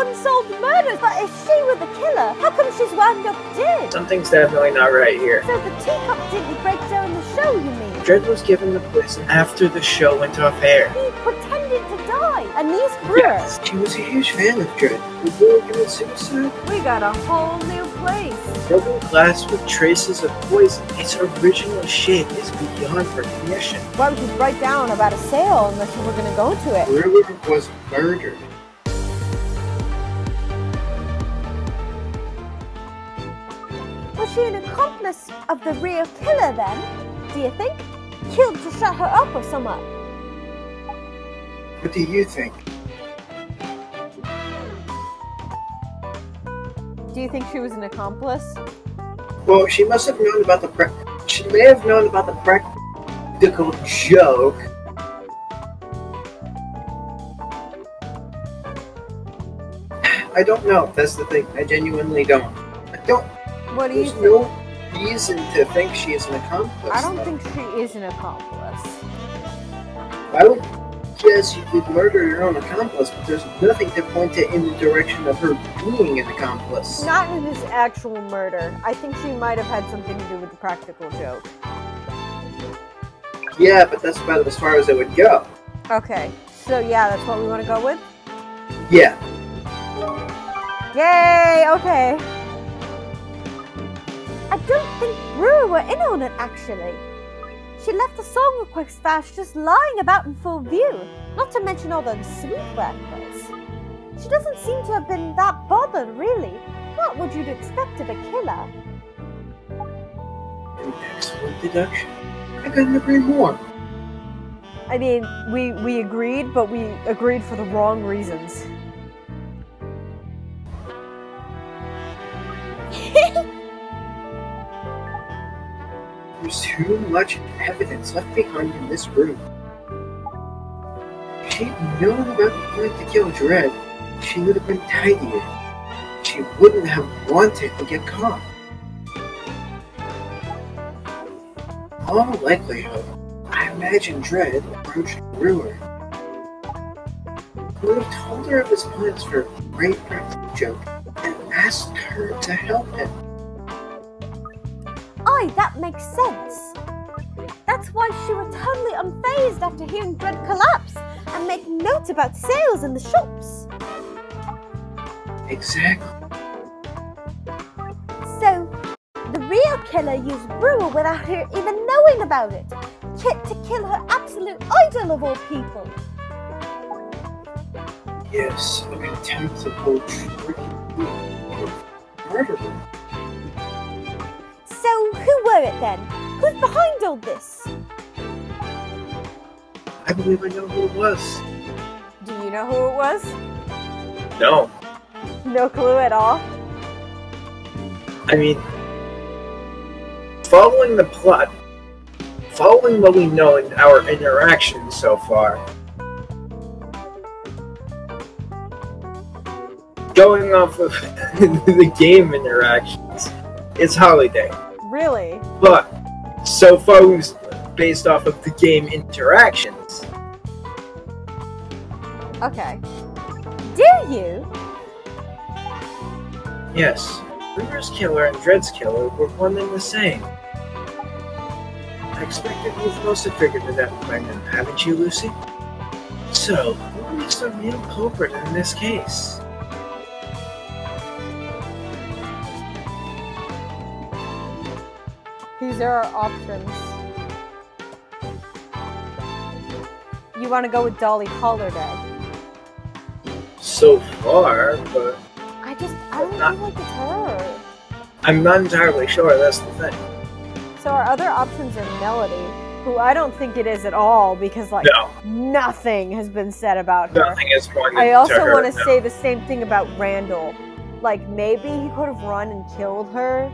unsolved murders. But if she were the killer, how come she's wound up dead? Something's definitely not right here. So the teacup didn't break during the show, you mean? Dread was given the poison after the show went off air. He pretended to die. And these brewers, Yes, she was a huge fan of Dread. The girl committed suicide. we got a whole new place. Broken glass with traces of poison. Its original shape is beyond recognition. Why would you write down about a sale unless you were going to go to it? Brewer was murdered. She an accomplice of the real killer then? Do you think? Killed to shut her up or something? What do you think? Do you think she was an accomplice? Well, she must have known about the pra- She may have known about the practical joke. I don't know. That's the thing. I genuinely don't. I don't. What do you There's think? no reason to think she is an accomplice. I don't though. think she is an accomplice. I would guess you could murder your own accomplice, but there's nothing to point to in the direction of her being an accomplice. Not in his actual murder. I think she might have had something to do with the practical joke. Yeah, but that's about as far as it would go. Okay, so yeah, that's what we want to go with? Yeah. Yay! Okay. I don't think Brewer were in on it actually. She left the song request flash just lying about in full view, not to mention all those sweet workers. She doesn't seem to have been that bothered, really. What would you expect of a killer? An excellent deduction. I couldn't agree more. I mean, we we agreed, but we agreed for the wrong reasons. Too much evidence left behind in this room. If she'd known about the plan to kill Dread, she would have been tidier. She wouldn't have wanted to get caught. All likelihood, I imagine Dread approached Brewer. He would have told her of his plans for a great practical joke and asked her to help him. Aye, that makes sense. That's why she was totally unfazed after hearing Dread collapse and make notes about sales in the shops. Exactly. So, the real killer used Brewer without her even knowing about it. Kit to kill her absolute idol of all people. Yes, a contemptible, tricky murderer. So, who were it then? Who's behind all this? I believe I know who it was. Do you know who it was? No. No clue at all. I mean, following the plot, following what we know in our interactions so far, going off of the game interactions, it's Holiday. Really? But so far, we've based off of the game interactions. Okay. Do you? Yes, Brewer's killer and Dread's killer were one and the same. I expected you've most have figured it out by now, haven't you, Lucy? So, who is the real culprit in this case? These are our options. You want to go with Dolly Holiday? So far, but I just, I don't Not- feel like it's her. I'm not entirely sure, that's the thing. So our other options are Melody, who I don't think it is at all because like No, nothing has been said about her. nothing is I also want to no. say the same thing about Randall. Like maybe he could have run and killed her,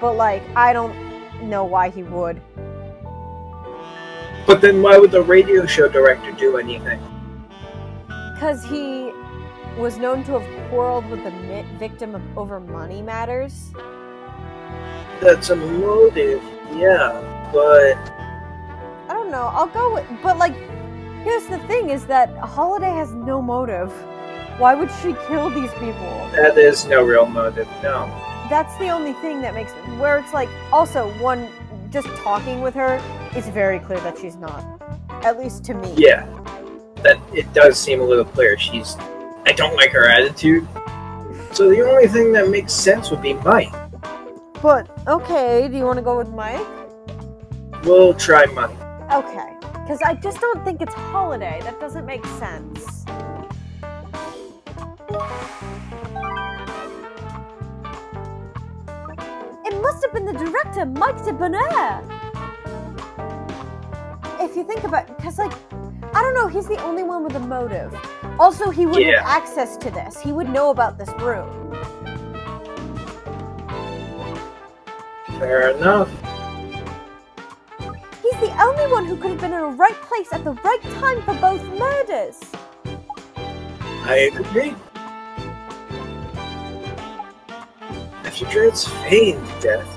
but like I don't know why he would. But then why would the radio show director do anything? Because he was known to have quarreled with the victim of, over money matters. That's a motive, yeah, but I don't know. I'll go with, but like, here's the thing: is that Holiday has no motive. Why would she kill these people? That is no real motive, no. That's the only thing that makes where it's like also one just talking with her it's very clear that she's not. At least to me. Yeah. That it does seem a little clear. She's I don't like her attitude. So the only thing that makes sense would be Mike. But okay, do you want to go with Mike? We'll try Mike. Okay. Because I just don't think it's holiday. That doesn't make sense. It must have been the director, Mike de Bonaire. You think about because like I don't know, he's the only one with a motive. Also, he would Yeah. have access to this. He would know about this room. Fair enough. He's the only one who could have been in the right place at the right time for both murders. I agree. After Dread's feigned death,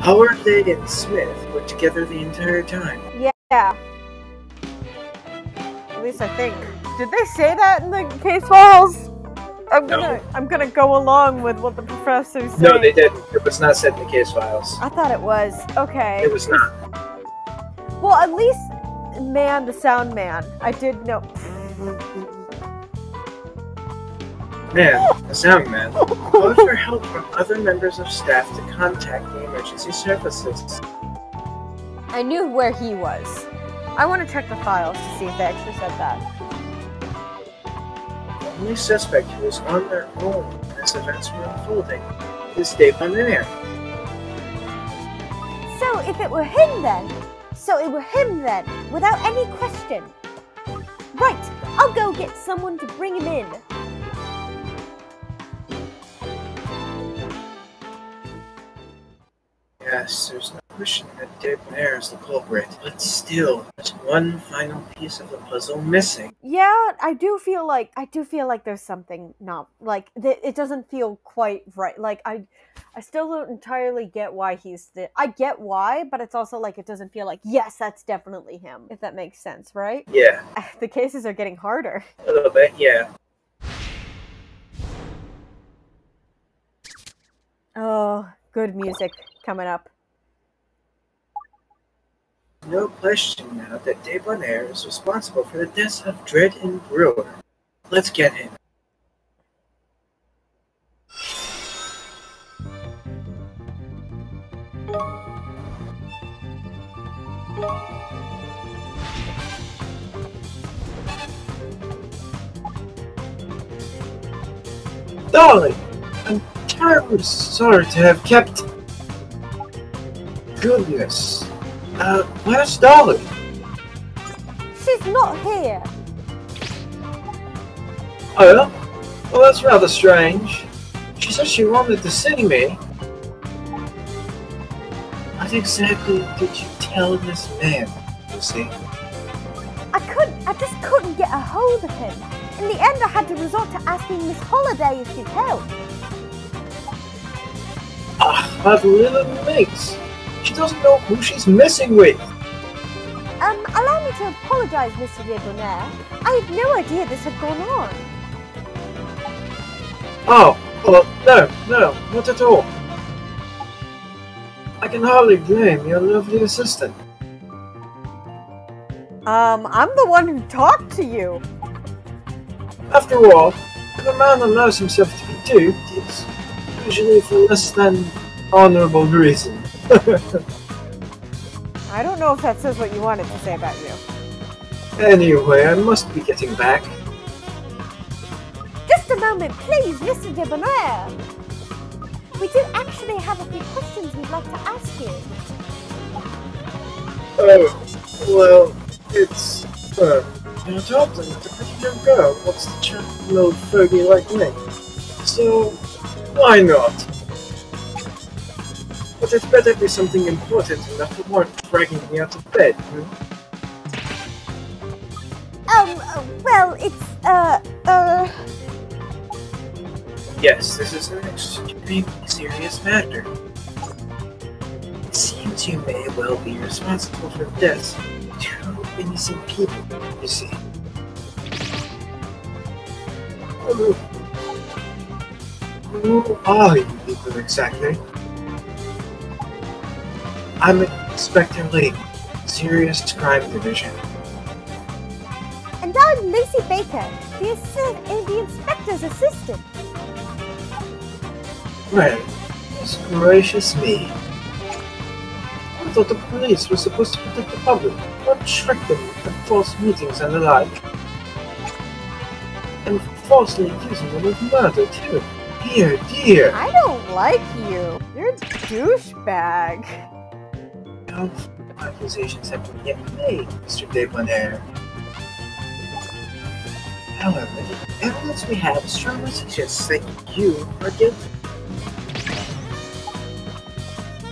Howard, and Smith were together the entire time. Yeah. At least I think. Did they say that in the case files? I'm gonna I'm gonna go along with what the professors say. No, they didn't. It was not said in the case files. I thought it was. Okay. It was not. Well, at least man the sound man. I did know. Man, the sound man called for help from other members of staff to contact the emergency services. I knew where he was. I want to check the files to see if they actually said that. The only suspect who was on their own as events were unfolding is de Bonaire. So if it were him then, so it were him then, without any question. Right, I'll go get someone to bring him in. Yes, there's no that de Bonaire is the culprit, but still, there's one final piece of the puzzle missing. Yeah, I do feel like I do feel like there's something not like th- it doesn't feel quite right. Like I, I still don't entirely get why he's the. I get why, but it's also like it doesn't feel like yes, that's definitely him. If that makes sense, right? Yeah, The cases are getting harder. a little bit, yeah. Oh, good music coming up. No question now that de Bonaire is responsible for the deaths of Dread and Brewer. Let's get him. Darling, I'm terribly sorry to have kept. Goodness. Uh, where's Dolly? She's not here. Oh. Well, that's rather strange. She said she wanted to see me. What exactly did you tell this man, Lucy? I couldn't. I just couldn't get a hold of him. In the end, I had to resort to asking Miss Holiday if she'd help. Ah, that little minx. She doesn't know who she's messing with. Um, allow me to apologize, Mr. de Bonaire. I had no idea this had gone on. Oh, well, no, no, not at all. I can hardly blame your lovely assistant. Um, I'm the one who talked to you. After all, if a man allows himself to be duped, it's usually for less than honorable reason. I don't know if that says what you wanted to say about you. Anyway, I must be getting back. Just a moment, please, Mr. de Bonaire. We do actually have a few questions we'd like to ask you. Oh, well, it's, uh, often that a pretty young girl chat with an old fogey like me. So, why not? But it better be something important enough to warrant dragging me out of bed, hmm? Um, uh, well, it's, uh, uh... Yes, this is an extremely serious matter. It seems you may well be responsible for the deaths of two innocent people, you see. Who are you people exactly? I'm Inspector Lee, Serious Crime Division. And I'm Lucy Baker, the, assi- uh, the inspector's assistant. Well, it's gracious me. I thought the police were supposed to protect the public, not trick them with false meetings and the like. And falsely accusing them of murder, too. Dear, dear. I don't like you. You're a douchebag. Accusations have been yet made, Mr. Debonair. However, the evidence we have strongly suggests that you are guilty.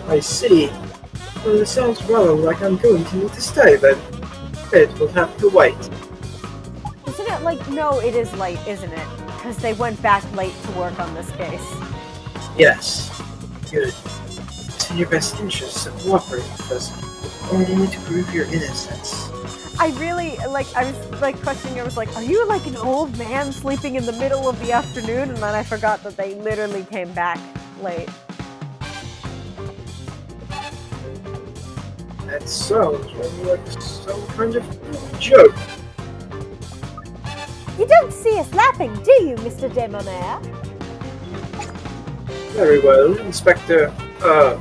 I see. Well, it sounds rather like I'm going to need to stay then. It will have to wait. Isn't it like, no, it is late, isn't it? Because they went back late to work on this case. Yes. Good. It's in your best interest to cooperate with us, only to prove your innocence. I really, like, I was, like, questioning, I was like, are you, like, an old man sleeping in the middle of the afternoon? And then I forgot that they literally came back late. That sounds rather like some kind of joke. You don't see us laughing, do you, Mr. Debonair? Very well, Inspector. Uh,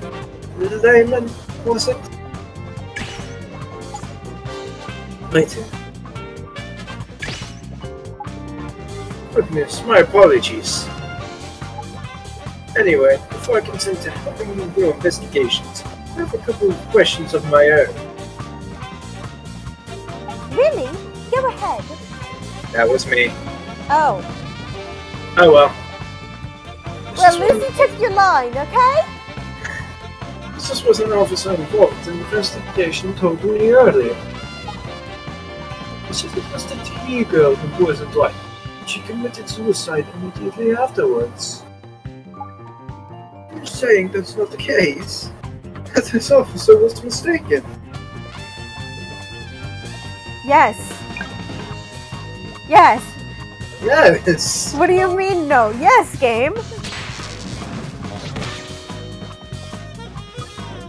Layman, was it? Later. Goodness, my apologies. Anyway, before I consent to helping you with your investigations, I have a couple of questions of my own. Really? Go ahead. That was me. Oh. Oh well. This Well, Lucy took your line, okay? This was an officer involved in the investigation told me earlier. He said it was the tea girl who poisoned Dwight. She committed suicide immediately afterwards. You're saying that's not the case? That this officer was mistaken? Yes. Yes. Yes! What do you mean, no? Yes, game.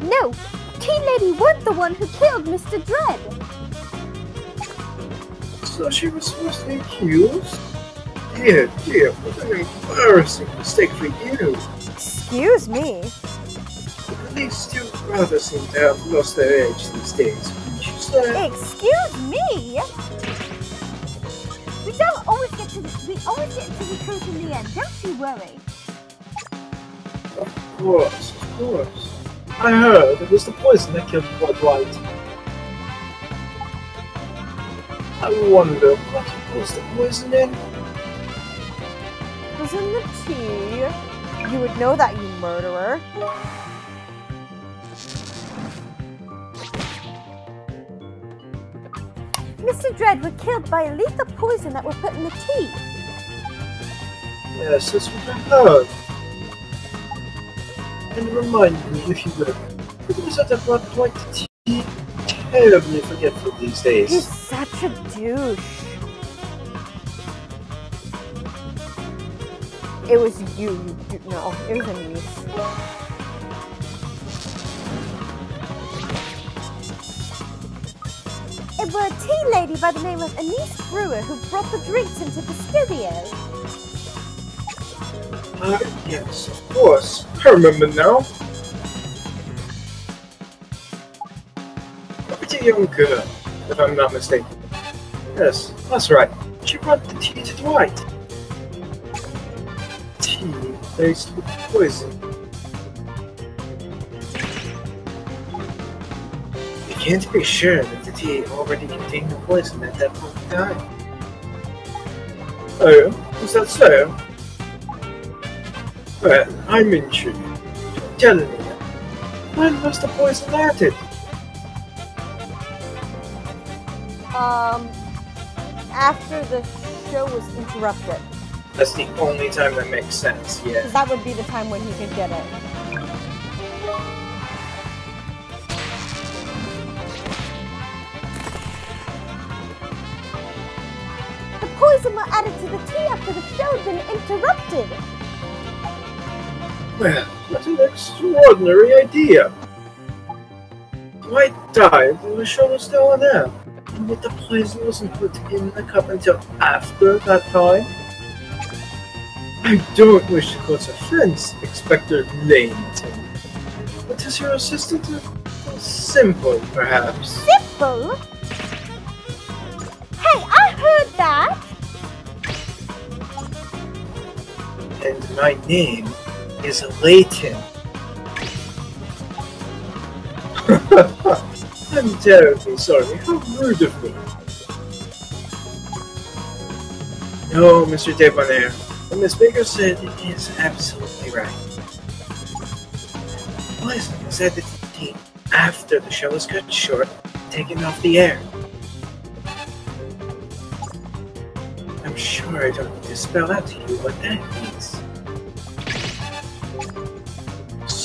No, Tea Lady was the one who killed Mr. Dread. So she was supposed falsely accused? Dear, dear, what an embarrassing mistake for you! Excuse me. The police still rather seem to have lost their edge these days. wouldn't you say? Excuse me. We don't always get to the, we always get to the truth in the end. Don't you worry. Of course, of course. I heard it was the poison that killed poor Dwight. I wonder what was the poison in? It was in the tea. You would know that, you murderer. Mr. Dread was killed by a lethal poison that were put in the tea. Yes, that's what I heard. And remind me, if you will, brought Dwight to tea? Terribly forgetful these days. He's such a douche. It was you, you do- no, it was Anise. It was a tea lady by the name of Anise Brewer who brought the drinks into the studio. Ah, yes, of course. I remember now. A pretty young girl, if I'm not mistaken. Yes, that's right. She brought the tea to Dwight. Tea laced with poison. You can't be sure that the tea already contained the poison at that point in time. Oh, is that so? Well, I'm intrigued. Tell me, when was the poison added? Um, after the show was interrupted. That's the only time that makes sense, yeah. That would be the time when he could get it. The poison were added to the tea after the show had been interrupted. Well, what an extraordinary idea. Dwight died and the show was still on air. And yet the poison wasn't put in the cup until after that time? I don't wish to cause offense, Inspector Langton. But is your assistant simple, perhaps? Simple? Hey, I heard that! And my name is Layton. I'm terribly sorry. How rude of me. No, Mr. Debonair. What Miss Baker said is absolutely right. Poison was added to the tea after the show was cut short, taken off the air. I'm sure I don't need to spell out to you what that means.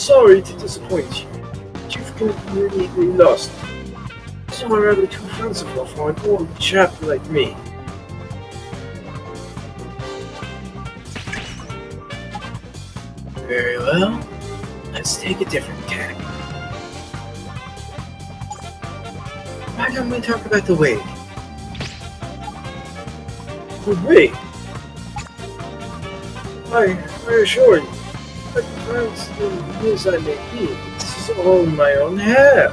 Sorry to disappoint you. but You've completely lost. Some are rather too fanciful for an old chap like me. Very well. Let's take a different tack. Why don't we talk about the wig? The wig? I, I assure you, as as I may be, this is all my own hair.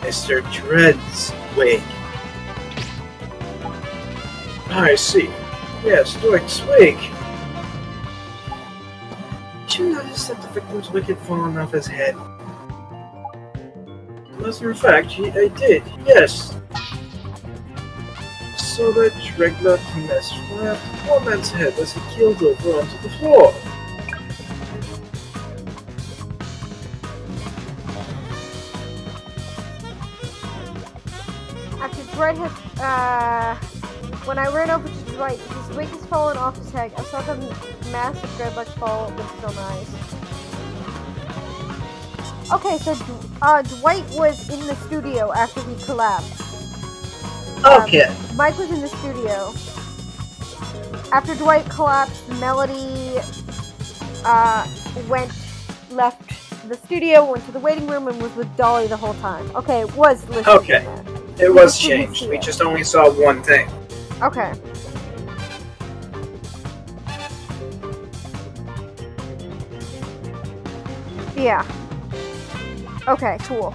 Mr. Dread's wig. Ah, I see. Yes, Dwight's wig. Did you notice that the victim's wig had fallen off his head? A matter of fact, I did, yes. So that regular mess off the poor man's head as he keeled over onto the floor. After Dwight had, uh, when I ran over to Dwight, his wig has fallen off his head. I saw the massive dreadlocks fall with his own eyes. Okay, so uh, Dwight was in the studio after he collapsed. Um, Okay. Mike was in the studio. After Dwight collapsed, Melody uh, went, left the studio, went to the waiting room, and was with Dolly the whole time. Okay, it was listed. Okay. It We was changed. We it. just only saw one thing. Okay. Yeah. Okay, cool.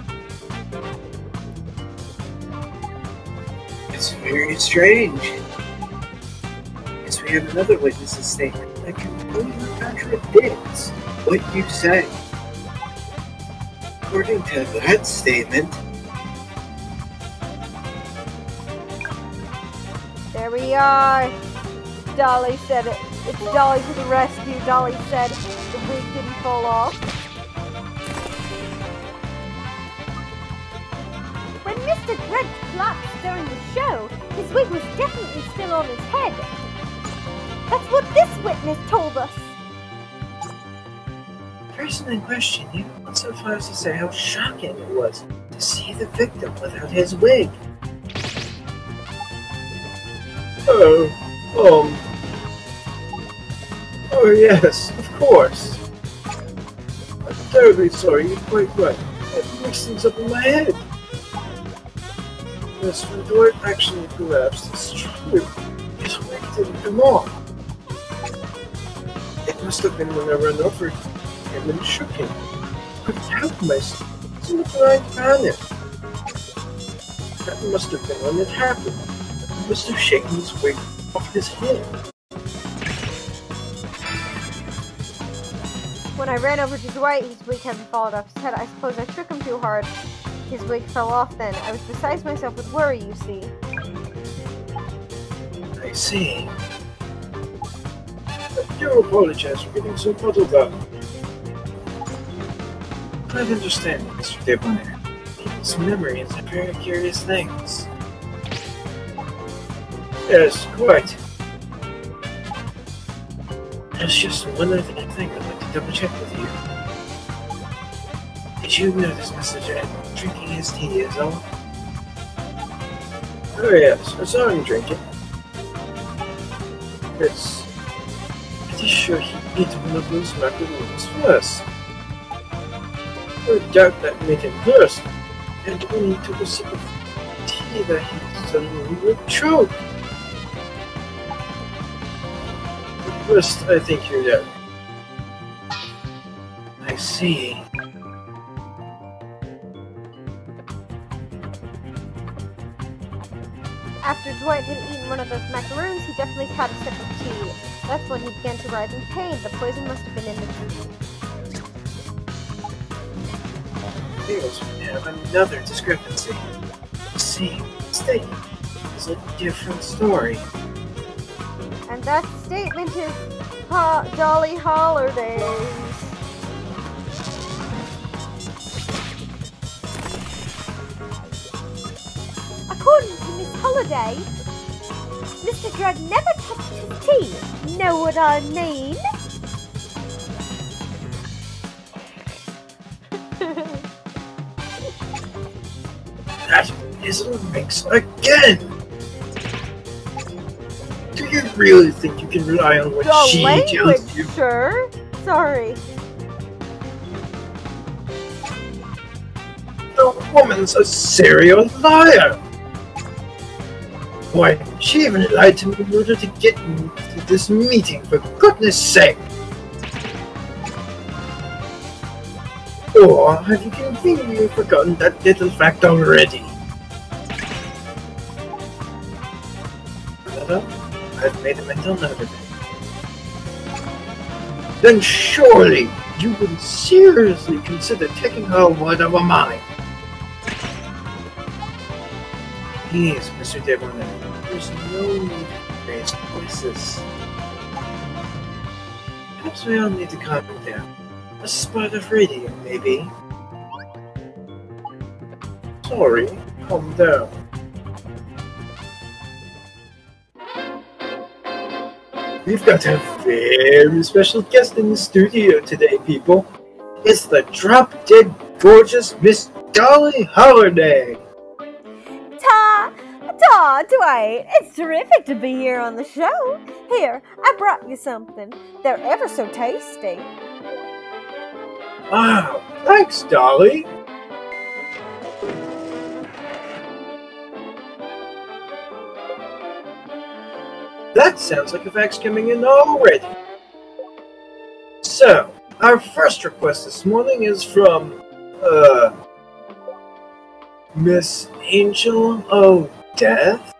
It's very strange. Yes, we have another witness's statement that completely contradicts what you say. According to that statement, There we are. Dolly said it. It's Dolly to the rescue. Dolly said the wig didn't fall off. Mr. Greg collapsed during the show, his wig was definitely still on his head. That's what this witness told us. the person in question even went so far as to say how shocking it was to see the victim without his wig. Oh, um. Oh, yes, of course. I'm terribly sorry, you're quite right. I've mixed things up in my head. When Dwight actually collapsed, it's true. Wig didn't come off. It must have been when I ran over him and shook him. I couldn't help myself. It's in the blind panic. That must have been when it happened. He must have shaken his wig off his head. When I ran over to Dwight, his wig hadn't fallen off his head. I suppose I shook him too hard. His wig fell off then. I was beside myself with worry, you see. I see. I do apologize for getting so muddled up. I understand, Mr. Debonair. People's memories are very curious things. Yes, quite. There's just one other thing I'd like to double check with you. Did you notice Mr. Jet drinking his tea is all? Oh yes, I saw him drinking. It's pretty sure he ate one of those macaroons first. No doubt that made him thirst, and when he took a sip of tea that he suddenly would choke. Rest I think you know. I see. After Dwight had eaten one of those macaroons, he definitely had a sip of tea. That's when he began to writhe in pain. The poison must have been in the tea. Here's we have another discrepancy. The same statement is a different story. And that statement is ho- Dolly Holiday's. Holiday, Mr. Dread never touched his tea. Know what I mean? That is a mix again! Do you really think you can rely on what the she language, tells you? Sure. Sorry. The woman's a serial liar! Why, she even lied to me in order to get me to this meeting, for goodness sake! Or have you conveniently forgotten that little fact already? I've made a mental note of it. Then surely you would seriously consider taking her word over mine. Please, Mr. Debonair, there's no need to raise voices. Perhaps we all need to calm down. A spot of radio, maybe. Sorry, calm down. We've got a very special guest in the studio today, people. It's the drop dead gorgeous Miss Dolly Holiday. Ta, Dwight. It's terrific to be here on the show. Here, I brought you something. They're ever so tasty. Wow, thanks, Dolly. That sounds like a fax coming in already. So, our first request this morning is from, uh, Miss Angel of Death.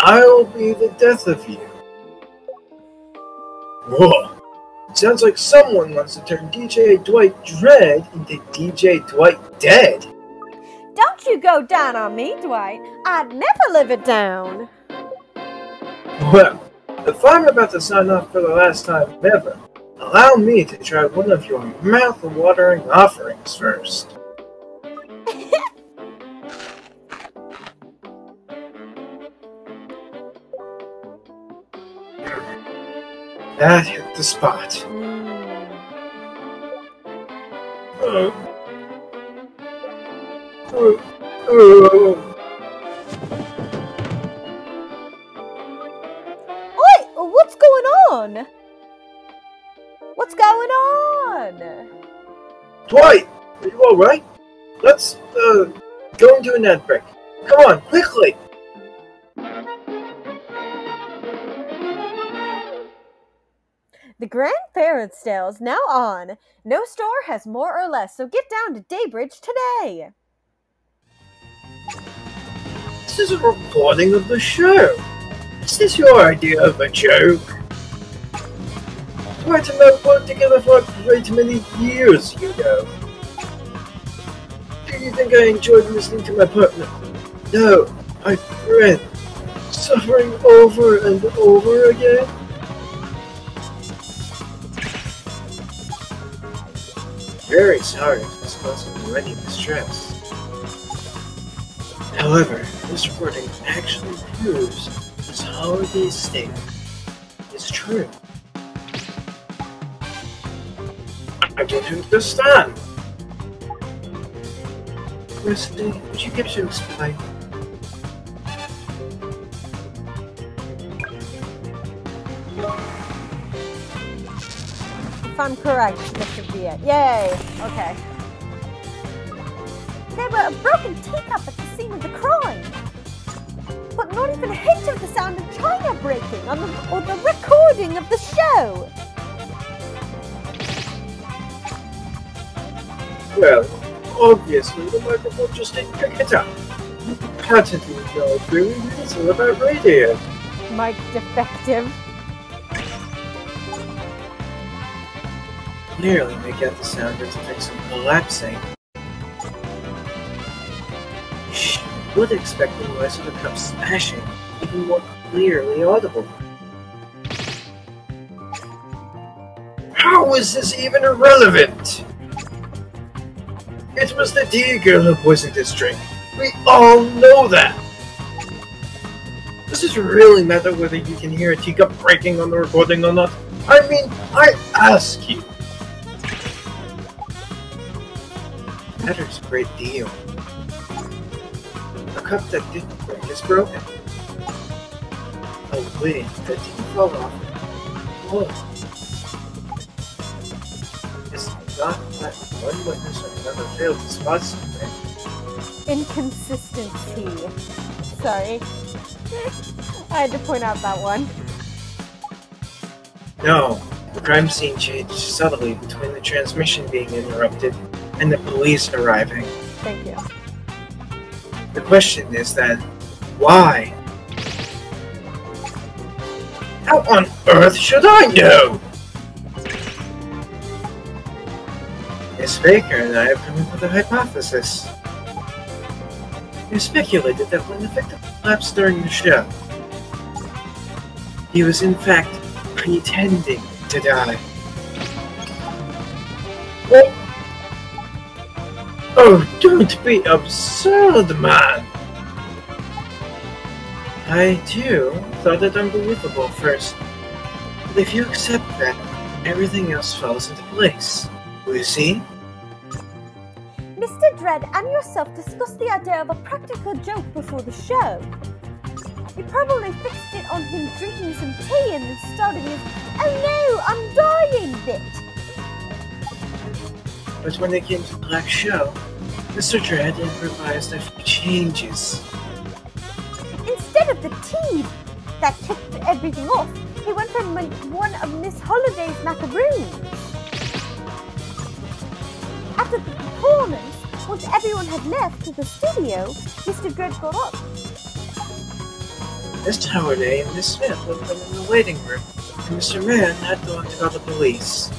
I'll be the death of you. Whoa. Sounds like someone wants to turn DJ Dwight Dread into DJ Dwight Dead. Don't you go down on me, Dwight. I'd never live it down. Well, if I'm about to sign off for the last time ever, allow me to try one of your mouth-watering offerings first. That hit the spot. Mm. Uh, uh, uh. Oi, what's going on? What's going on? Dwight, are you alright? Let's, uh, go into an ad break. Come on, quickly! The Grand Fair sale is now on. No store has more or less, so get down to Daybridge today. This is a recording of the show. Is this your idea of a joke? And I worked together for a great many years, you know. Do you think I enjoyed listening to my partner? No, my friend. Suffering over and over again? Very sorry if this you any distress. However, this recording actually proves this holiday statement is true. I don't understand. Christy, would you care to explain? If I'm correct, this should be it. Yay! Okay. There were a broken teacup at the scene of the crime. But not even a hint of the sound of china breaking on the, or the recording of the show. Well, obviously the microphone just didn't pick it up. Patently know really little about radio. Mike defective. Clearly make out the sound of the Vixen collapsing. Shh, would expect the noise of the cup smashing, even more clearly audible. How is this even irrelevant? It was the tea girl who poisoned this drink. We all know that! Does it really matter whether you can hear a teacup breaking on the recording or not? I mean, I ask you. Matters a great deal. A cup that didn't break is broken. A wig that didn't fall off. Oh. It's not that one witness or another failed to spot something. Inconsistency. Sorry. I had to point out that one. No, the crime scene changed subtly between the transmission being interrupted and the police arriving. Thank you. The question is then, why? How on earth should I know? Miss Baker and I have come up with a hypothesis. We speculated that when the victim collapsed during the show, he was in fact pretending to die. Oh don't be absurd, man! I, too, thought it unbelievable first. But if you accept that, everything else falls into place. Lucy? Mr. Dread and yourself discussed the idea of a practical joke before the show. You probably fixed it on him drinking some tea and then starting his, oh no, I'm dying But when they came to the Black Show, Mr. Dread improvised a few changes. Instead of the tea that kicked everything off, he went for one of Miss Holiday's macaroons. After the performance, once everyone had left the studio, Mr. Dread got up. Miss Holiday and Miss Smith were in the waiting room, and Mr. Mann had gone to call the police.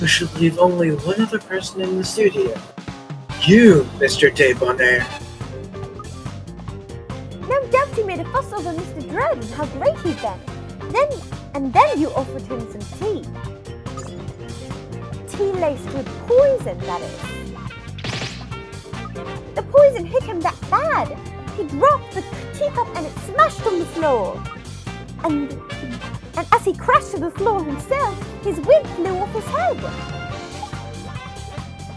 We should leave only one other person in the studio. You, Mr. Debonair. No doubt he made a fuss over Mr. Dread and how great he'd been. Then, and then you offered him some tea. Tea laced with poison, that is. The poison hit him that bad. He dropped the teacup and it smashed on the floor. And, and as he crashed to the floor himself, his wig flew off his head.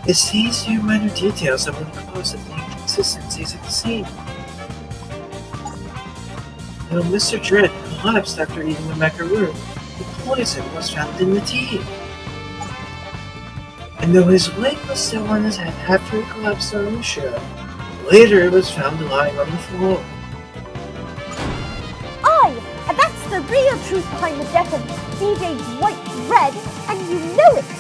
It's these few minor details that would cause the inconsistencies at the scene. Though Mr. Dread collapsed after eating the macaroon, the poison was found in the tea. And though his wig was still on his head after he collapsed on the show, later it was found lying on the floor. behind the death of DJ Dwight Dread, and you know it!